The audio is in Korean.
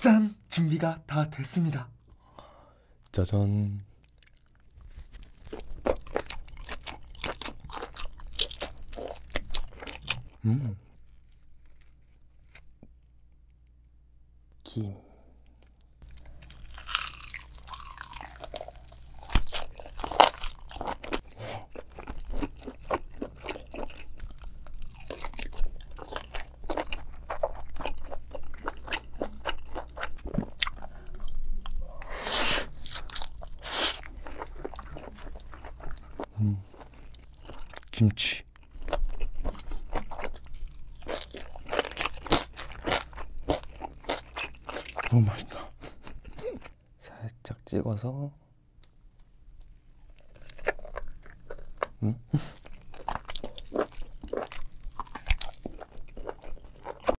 짠! 준비가 다 됐습니다. 짜잔. 음. 김. 김치. 너무 맛있다. 살짝 찍어서. 음?